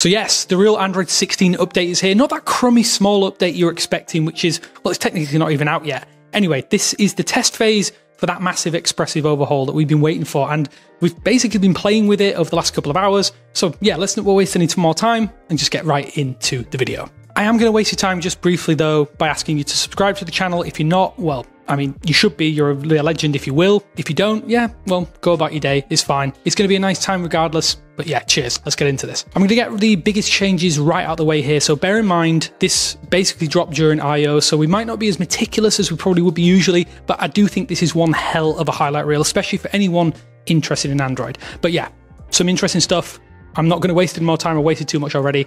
So yes, the real Android 16 update is here. Not that crummy small update you're expecting, which is, well, it's technically not even out yet. Anyway, this is the test phase for that massive expressive overhaul that we've been waiting for, and we've basically been playing with it over the last couple of hours. So yeah, let's not waste any more time and just get right into the video. I am going to waste your time just briefly though by asking you to subscribe to the channel. If you're not, well, I mean, you should be. You're a legend if you will. If you don't, yeah, well, go about your day. It's fine. It's going to be a nice time regardless. But yeah, cheers. Let's get into this. I'm going to get the biggest changes right out of the way here. So bear in mind, this basically dropped during I.O., so we might not be as meticulous as we probably would be usually, but I do think this is one hell of a highlight reel, especially for anyone interested in Android. But yeah, some interesting stuff. I'm not going to waste any more time. I wasted too much already.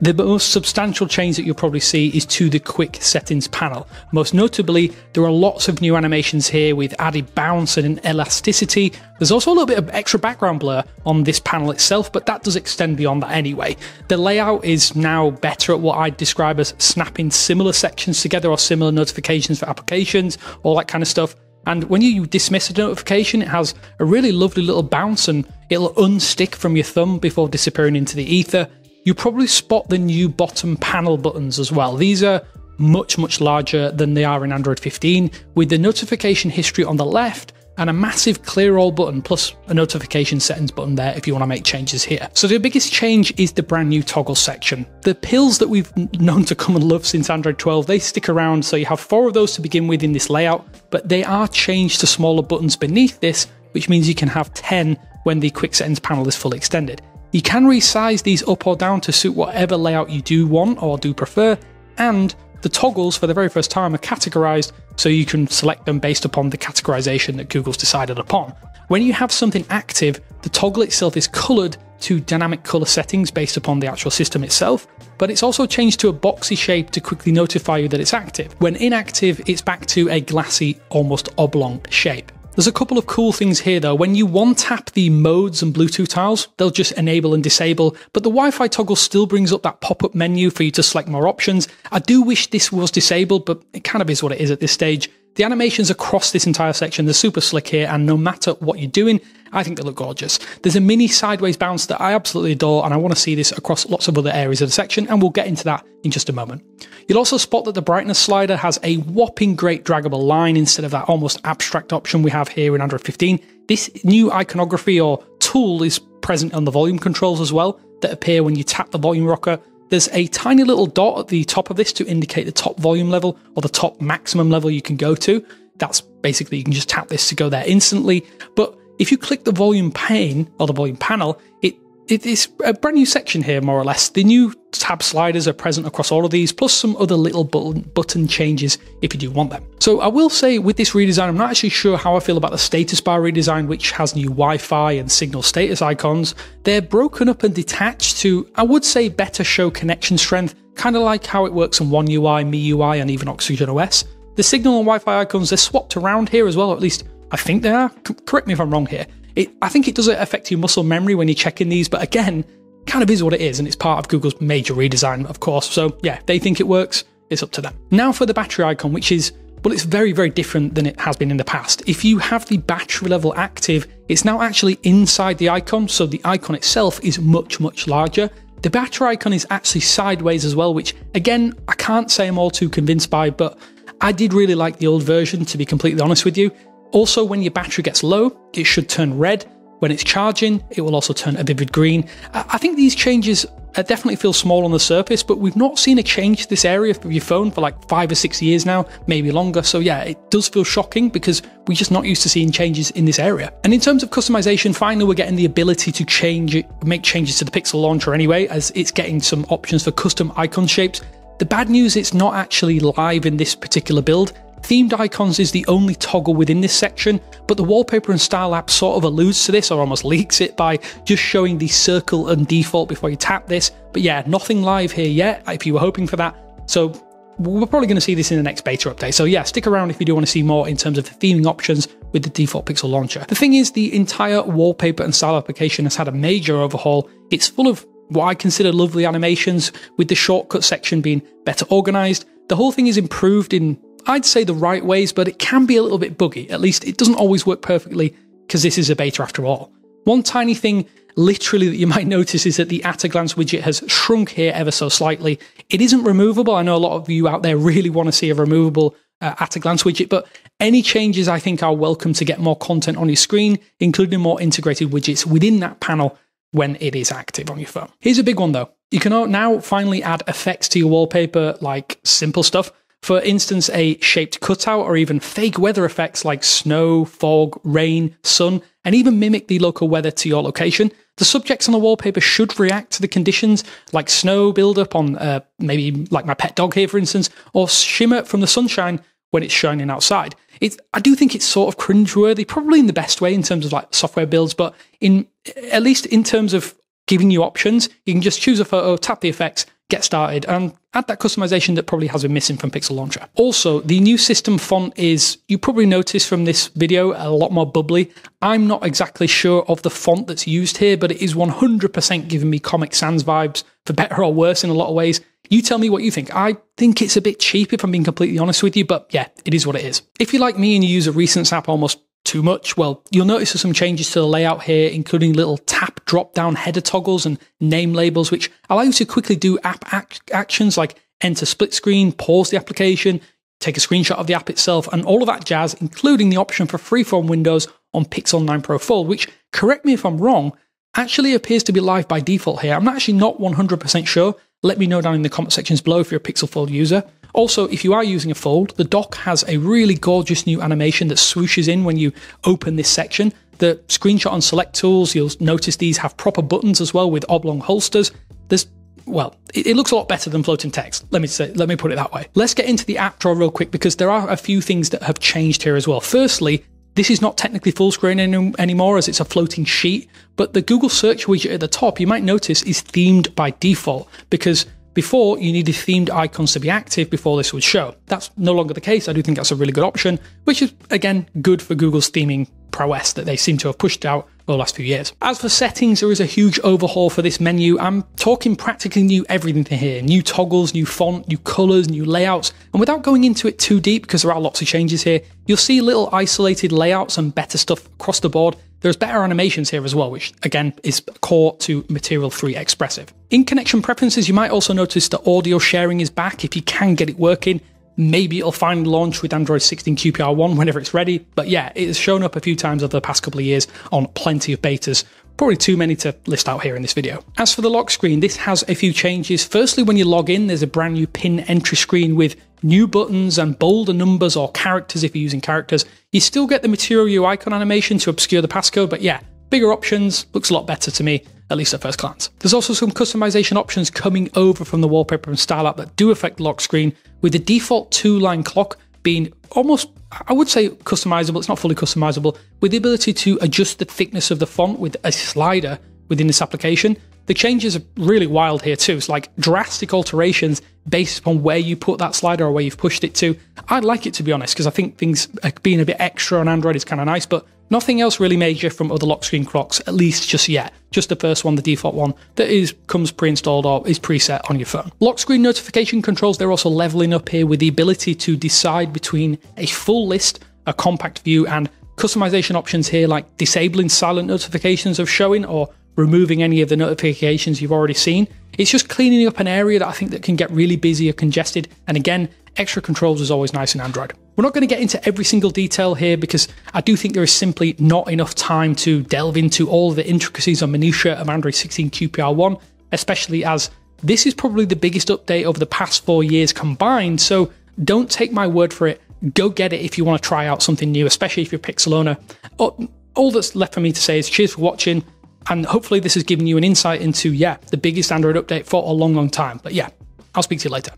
The most substantial change that you'll probably see is to the quick settings panel. Most notably, there are lots of new animations here with added bounce and elasticity. There's also a little bit of extra background blur on this panel itself, but that does extend beyond that anyway. The layout is now better at what I'd describe as snapping similar sections together or similar notifications for applications, all that kind of stuff. And when you dismiss a notification, it has a really lovely little bounce and it'll unstick from your thumb before disappearing into the ether you probably spot the new bottom panel buttons as well. These are much, much larger than they are in Android 15, with the notification history on the left and a massive clear all button plus a notification settings button there if you want to make changes here. So the biggest change is the brand new toggle section. The pills that we've known to come and love since Android 12, they stick around, so you have four of those to begin with in this layout, but they are changed to smaller buttons beneath this, which means you can have 10 when the quick settings panel is fully extended. You can resize these up or down to suit whatever layout you do want or do prefer, and the toggles for the very first time are categorized so you can select them based upon the categorization that Google's decided upon. When you have something active, the toggle itself is colored to dynamic color settings based upon the actual system itself, but it's also changed to a boxy shape to quickly notify you that it's active. When inactive, it's back to a glassy, almost oblong shape. There's a couple of cool things here though. When you one tap the modes and Bluetooth tiles, they'll just enable and disable, but the Wi-Fi toggle still brings up that pop-up menu for you to select more options. I do wish this was disabled, but it kind of is what it is at this stage. The animations across this entire section, they're super slick here, and no matter what you're doing, I think they look gorgeous. There's a mini sideways bounce that I absolutely adore, and I want to see this across lots of other areas of the section, and we'll get into that in just a moment. You'll also spot that the brightness slider has a whopping great draggable line instead of that almost abstract option we have here in Android 15. This new iconography or tool is present on the volume controls as well that appear when you tap the volume rocker there's a tiny little dot at the top of this to indicate the top volume level or the top maximum level you can go to. That's basically, you can just tap this to go there instantly. But if you click the volume pane or the volume panel, it it is a brand new section here, more or less. The new tab sliders are present across all of these, plus some other little button, button changes if you do want them. So I will say with this redesign, I'm not actually sure how I feel about the status bar redesign, which has new Wi-Fi and signal status icons. They're broken up and detached to, I would say, better show connection strength, kind of like how it works on One UI, MIUI, and even Oxygen OS. The signal and Wi-Fi icons, they're swapped around here as well, at least I think they are. C correct me if I'm wrong here. It, I think it does affect your muscle memory when you're checking these, but again, kind of is what it is, and it's part of Google's major redesign, of course. So yeah, they think it works, it's up to them. Now for the battery icon, which is well, it's very, very different than it has been in the past. If you have the battery level active, it's now actually inside the icon, so the icon itself is much, much larger. The battery icon is actually sideways as well, which again, I can't say I'm all too convinced by, but I did really like the old version, to be completely honest with you. Also, when your battery gets low, it should turn red. When it's charging, it will also turn a vivid green. I think these changes uh, definitely feel small on the surface, but we've not seen a change to this area of your phone for like five or six years now, maybe longer. So yeah, it does feel shocking because we're just not used to seeing changes in this area. And in terms of customization, finally we're getting the ability to change it, make changes to the Pixel launcher anyway, as it's getting some options for custom icon shapes. The bad news, it's not actually live in this particular build. Themed icons is the only toggle within this section, but the wallpaper and style app sort of alludes to this or almost leaks it by just showing the circle and default before you tap this. But yeah, nothing live here yet if you were hoping for that. So we're probably going to see this in the next beta update. So yeah, stick around if you do want to see more in terms of the theming options with the default Pixel launcher. The thing is, the entire wallpaper and style application has had a major overhaul. It's full of what I consider lovely animations, with the shortcut section being better organized. The whole thing is improved in I'd say the right ways, but it can be a little bit buggy. At least it doesn't always work perfectly because this is a beta after all. One tiny thing literally that you might notice is that the at a glance widget has shrunk here ever so slightly. It isn't removable. I know a lot of you out there really want to see a removable uh, at a glance widget, but any changes I think are welcome to get more content on your screen, including more integrated widgets within that panel when it is active on your phone. Here's a big one though. You can now finally add effects to your wallpaper, like simple stuff. For instance, a shaped cutout or even fake weather effects like snow, fog, rain, sun, and even mimic the local weather to your location. The subjects on the wallpaper should react to the conditions, like snow buildup on uh, maybe like my pet dog here, for instance, or shimmer from the sunshine when it's shining outside. It's, I do think it's sort of cringeworthy, probably in the best way in terms of like software builds, but in at least in terms of giving you options, you can just choose a photo, tap the effects, get started, and add that customization that probably has been missing from Pixel Launcher. Also, the new system font is, you probably noticed from this video, a lot more bubbly. I'm not exactly sure of the font that's used here, but it is 100% giving me Comic Sans vibes, for better or worse in a lot of ways. You tell me what you think. I think it's a bit cheap if I'm being completely honest with you, but yeah, it is what it is. If you're like me and you use a recent app almost too much? Well, you'll notice there's some changes to the layout here, including little tap drop down header toggles and name labels, which allow you to quickly do app ac- actions like enter split screen, pause the application, take a screenshot of the app itself, and all of that jazz, including the option for freeform windows on Pixel 9 Pro Fold, which, correct me if I'm wrong, actually appears to be live by default here. I'm actually not 100% sure. Let me know down in the comment sections below if you're a Pixel Fold user. Also, if you are using a fold, the dock has a really gorgeous new animation that swooshes in when you open this section. The screenshot on select tools, you'll notice these have proper buttons as well with oblong holsters. There's well, it, looks a lot better than floating text. Let me say, let me put it that way. Let's get into the app drawer real quick because there are a few things that have changed here as well. Firstly, this is not technically full screen any, anymore as it's a floating sheet, but the Google search widget at the top, you might notice, is themed by default because before, you needed themed icons to be active before this would show. That's no longer the case. I do think that's a really good option, which is, again, good for Google's theming prowess that they seem to have pushed out over the last few years. As for settings, there is a huge overhaul for this menu. I'm talking practically new everything here new toggles, new font, new colors, new layouts. And without going into it too deep, because there are lots of changes here, you'll see little isolated layouts and better stuff across the board. There's better animations here as well, which again is core to Material 3 Expressive. In connection preferences, you might also notice that audio sharing is back if you can get it working. Maybe it'll finally launch with Android 16 QPR1 whenever it's ready. But yeah, it has shown up a few times over the past couple of years on plenty of betas. Probably too many to list out here in this video. As for the lock screen, this has a few changes. Firstly, when you log in, there's a brand new pin entry screen with new buttons and bolder numbers or characters if you're using characters. You still get the Material UI icon animation to obscure the passcode, but yeah, bigger options, looks a lot better to me, at least at first glance. There's also some customization options coming over from the wallpaper and style app that do affect lock screen, with the default two line clock being almost, I would say customizable, it's not fully customizable, with the ability to adjust the thickness of the font with a slider within this application. The changes are really wild here too. It's like drastic alterations based upon where you put that slider or where you've pushed it to. I'd like it to be honest, because I think things being a bit extra on Android is kind of nice, but nothing else really major from other lock screen clocks, at least just yet. Just the first one, the default one, that is comes pre-installed or is preset on your phone. Lock screen notification controls, they're also leveling up here with the ability to decide between a full list, a compact view, and customization options here like disabling silent notifications of showing or removing any of the notifications you've already seen. It's just cleaning up an area that I think that can get really busy or congested. And again, extra controls is always nice in Android. We're not going to get into every single detail here because I do think there is simply not enough time to delve into all the intricacies and minutiae of Android 16 QPR1, especially as this is probably the biggest update over the past four years combined. So don't take my word for it. Go get it if you want to try out something new, especially if you're Pixel owner. All that's left for me to say is cheers for watching. And hopefully, this has given you an insight into, yeah, the biggest Android update for a long, long time. But yeah, I'll speak to you later.